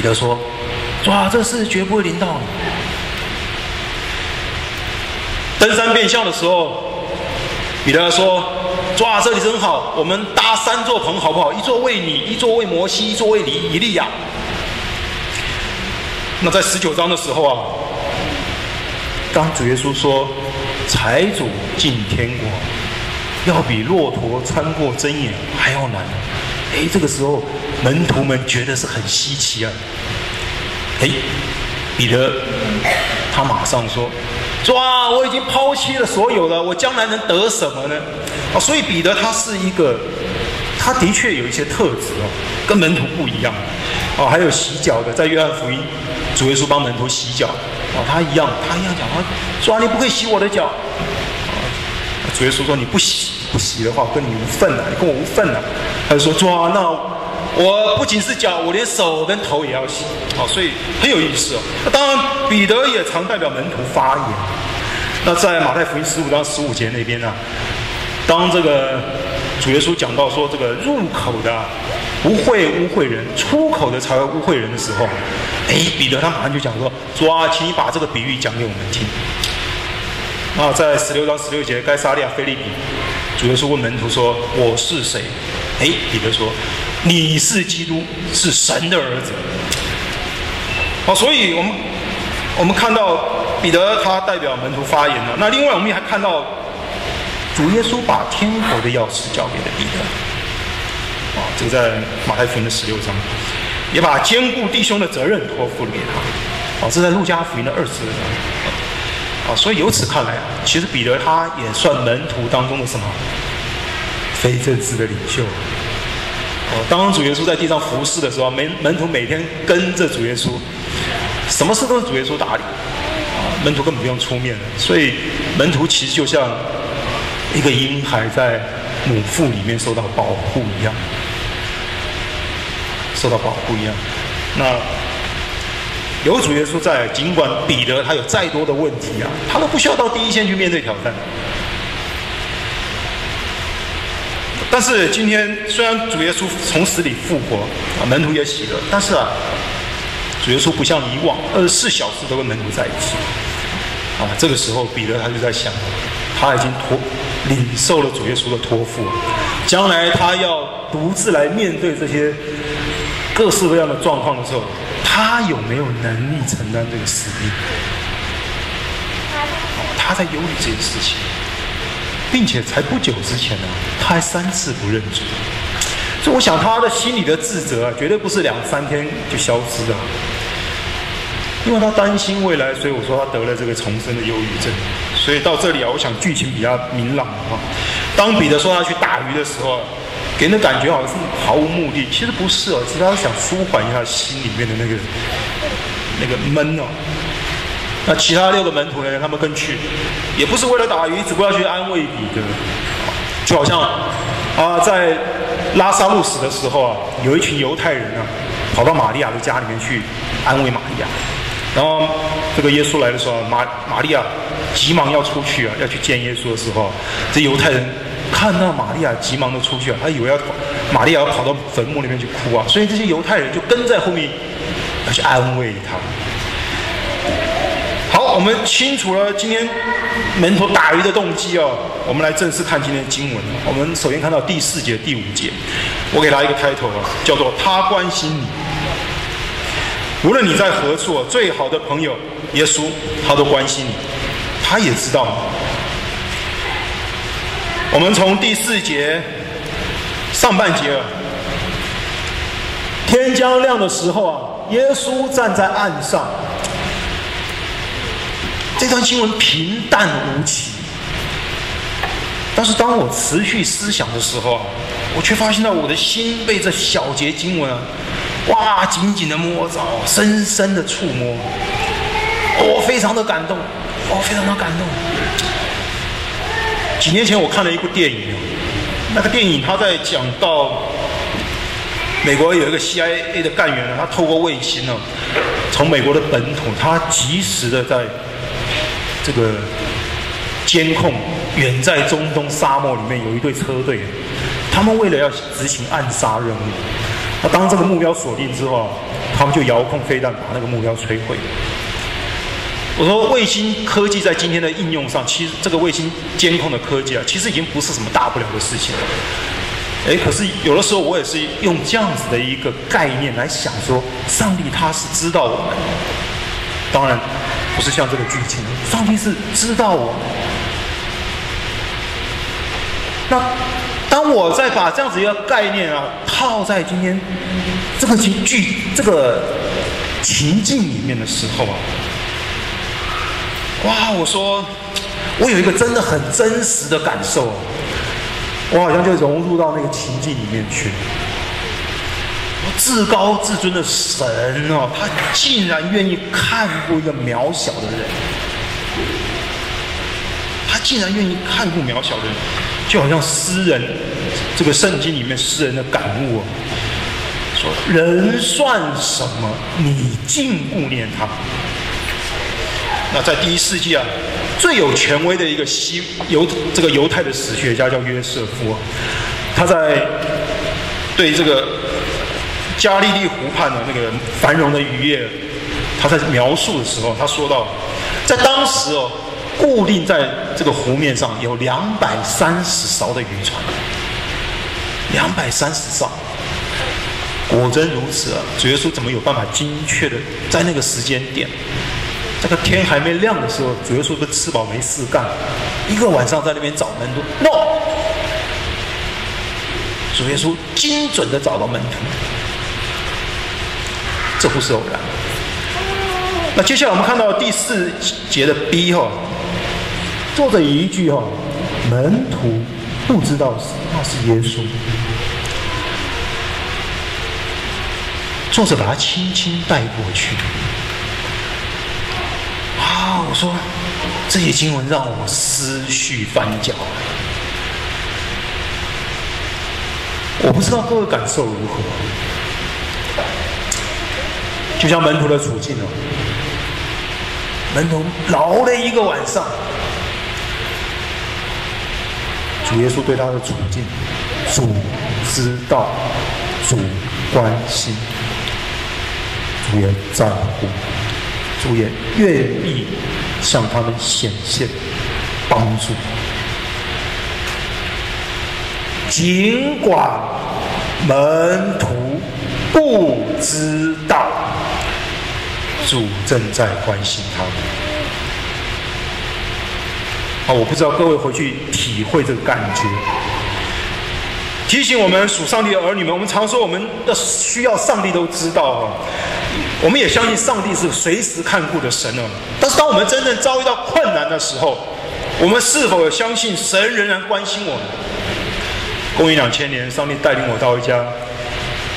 彼得说：“哇，这事绝不会临到你。”登山变相的时候，彼得说：“哇，这里真好，我们搭三座棚好不好？一座为你，一座为摩西，一座为尼以利亚。”那在十九章的时候啊，当主耶稣说：“财主进天国，要比骆驼穿过针眼还要难。”哎，这个时候门徒们觉得是很稀奇啊。哎，彼得他马上说：“哇，我已经抛弃了所有了，我将来能得什么呢？”啊，所以彼得他是一个，他的确有一些特质哦，跟门徒不一样。哦，还有洗脚的，在约翰福音。主耶稣帮门徒洗脚，哦，他一样，他一样讲，他说啊，你不可以洗我的脚。主耶稣说，你不洗不洗的话，跟你无份了，你跟我无份了。他就说，主啊，那我不仅是脚，我连手跟头也要洗。好，所以很有意思哦。那当然，彼得也常代表门徒发言。那在马太福音十五章十五节那边呢，当这个主耶稣讲到说这个入口的。不会污秽人，出口的才会污秽人的时候，哎，彼得他马上就讲说：“主啊，请你把这个比喻讲给我们听。”啊，在十六章十六节，该撒利亚菲利比，主耶稣问门徒说：“我是谁？”哎，彼得说：“你是基督，是神的儿子。”好，所以我们我们看到彼得他代表门徒发言了。那另外我们也还看到主耶稣把天国的钥匙交给了彼得。啊，这个在马太福音的十六章，也把兼顾弟兄的责任托付给他。啊，这在路加福音的二十二章。所以由此看来啊，其实彼得他也算门徒当中的什么非正式的领袖。哦，当主耶稣在地上服侍的时候，门门徒每天跟着主耶稣，什么事都是主耶稣打理。门徒根本不用出面，所以门徒其实就像一个婴孩在。母腹里面受到保护一样，受到保护一样。那有主耶稣在，尽管彼得他有再多的问题啊，他都不需要到第一线去面对挑战。但是今天虽然主耶稣从死里复活，啊，门徒也喜乐，但是啊，主耶稣不像以往二十四小时都跟门徒在一起。啊，这个时候彼得他就在想，他已经脱。领受了主耶稣的托付，将来他要独自来面对这些各式各样的状况的时候，他有没有能力承担这个使命？他在忧虑这件事情，并且才不久之前呢，他还三次不认主，所以我想他的心里的自责啊，绝对不是两三天就消失的。因为他担心未来，所以我说他得了这个重生的忧郁症。所以到这里啊，我想剧情比较明朗哈。当彼得说他去打鱼的时候，给人的感觉好像是毫无目的，其实不是哦，其实他想舒缓一下心里面的那个那个闷哦。那其他六个门徒呢，他们跟去，也不是为了打鱼，只不过要去安慰彼得。就好像啊，在拉萨路死的时候啊，有一群犹太人啊，跑到玛利亚的家里面去安慰玛利亚。然后这个耶稣来的时候，玛玛利亚急忙要出去啊，要去见耶稣的时候，这犹太人看到玛利亚急忙的出去啊，他以为要跑玛利亚要跑到坟墓里面去哭啊，所以这些犹太人就跟在后面要去安慰他。好，我们清楚了今天门徒打鱼的动机哦，我们来正式看今天的经文。我们首先看到第四节第五节，我给他一个 title 啊，叫做他关心你。无论你在何处，最好的朋友耶稣，他都关心你，他也知道你。我们从第四节上半节，天将亮的时候啊，耶稣站在岸上。这段经文平淡无奇，但是当我持续思想的时候啊，我却发现到我的心被这小节经文啊。哇！紧紧的摸着，深深的触摸，我非常的感动，我非常的感动。几年前我看了一部电影，那个电影他在讲到美国有一个 CIA 的干员，他透过卫星呢，从美国的本土，他及时的在这个监控远在中东沙漠里面有一队车队，他们为了要执行暗杀任务。那当这个目标锁定之后，他们就遥控飞弹把那个目标摧毁。我说卫星科技在今天的应用上，其实这个卫星监控的科技啊，其实已经不是什么大不了的事情了。哎，可是有的时候我也是用这样子的一个概念来想说，上帝他是知道我们，当然不是像这个剧情，上帝是知道我们。那当我在把这样子一个概念啊套在今天这个情剧这个情境里面的时候啊，哇，我说我有一个真的很真实的感受。我好像就融入到那个情境里面去。至高至尊的神哦，他竟然愿意看顾一个渺小的人，他竟然愿意看顾渺小的人，就好像诗人这个圣经里面诗人的感悟哦，说人算什么？你竟顾念他。那在第一世纪啊。最有权威的一个西犹这个犹太的史学家叫约瑟夫，他在对这个加利利湖畔的那个繁荣的渔业，他在描述的时候，他说到，在当时哦，固定在这个湖面上有两百三十艘的渔船，两百三十艘，果真如此啊！主耶稣怎么有办法精确的在那个时间点？这个天还没亮的时候，主耶稣不是吃饱没事干，一个晚上在那边找门徒。no，主耶稣精准的找到门徒，这不是偶然。那接下来我们看到第四节的 B 哈，作者一句哈，门徒不知道是那是耶稣，作者把他轻轻带过去。啊我说，这些经文让我思绪翻搅。我不知道各位感受如何，就像门徒的处境哦，门徒劳了一个晚上，主耶稣对他的处境，主知道，主关心，主也在乎。主也愿意向他们显现帮助，尽管门徒不知道，主正在关心他们。啊，我不知道各位回去体会这个感觉，提醒我们属上帝的儿女们，我们常说我们的需要，上帝都知道啊。我们也相信上帝是随时看顾的神哦。但是当我们真正遭遇到困难的时候，我们是否相信神仍然关心我们？公元两千年，上帝带领我到一家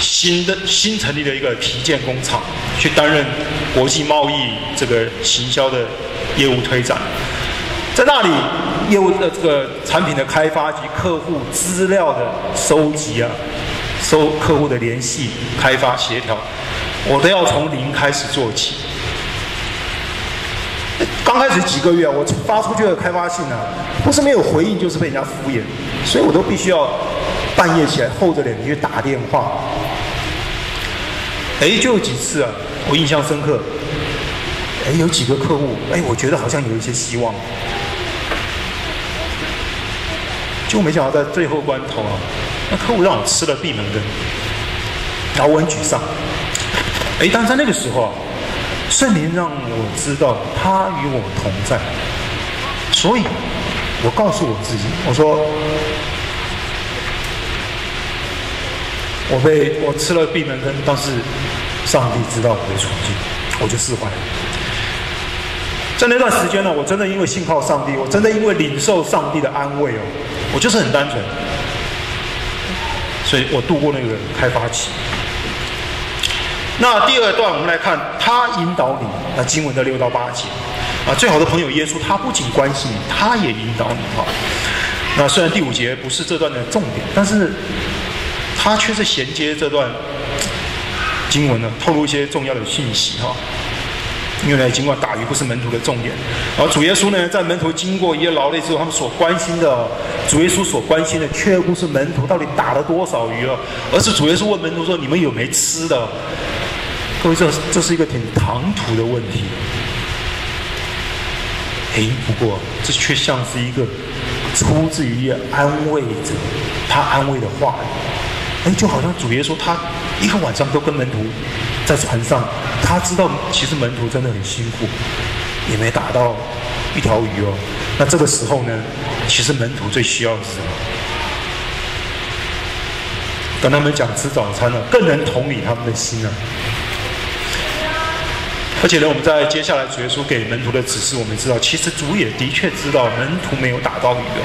新的新成立的一个皮件工厂，去担任国际贸易这个行销的业务推展。在那里，业务的这个产品的开发及客户资料的收集啊，收客户的联系、开发、协调。我都要从零开始做起。刚开始几个月，我发出去的开发信呢，不是没有回应，就是被人家敷衍，所以我都必须要半夜起来厚着脸皮去打电话。哎，就有几次啊，我印象深刻。哎，有几个客户，哎，我觉得好像有一些希望。就没想到在最后关头啊，那客户让我吃了闭门羹，然后我很沮丧。哎，但在那个时候啊，圣灵让我知道他与我同在，所以我告诉我自己，我说我被我吃了闭门羹，但是上帝知道我的处境，我就释怀了。在那段时间呢，我真的因为信靠上帝，我真的因为领受上帝的安慰哦，我就是很单纯，所以我度过那个开发期。那第二段，我们来看他引导你。那经文的六到八节，啊，最好的朋友耶稣，他不仅关心你，他也引导你哈。那虽然第五节不是这段的重点，但是他却是衔接这段经文呢，透露一些重要的信息哈。因为呢，尽管打鱼不是门徒的重点，而主耶稣呢，在门徒经过一夜劳累之后，他们所关心的，主耶稣所关心的，却不是门徒到底打了多少鱼了，而是主耶稣问门徒说：“你们有没吃的？”各位，这这是一个挺唐突的问题。哎，不过这却像是一个出自于安慰者他安慰的话语。哎，就好像主耶稣他一个晚上都跟门徒在船上，他知道其实门徒真的很辛苦，也没打到一条鱼哦。那这个时候呢，其实门徒最需要的是什么？跟他们讲吃早餐了，更能同理他们的心啊。而且呢，我们在接下来主耶稣给门徒的指示，我们知道，其实主也的确知道门徒没有打到鱼哦。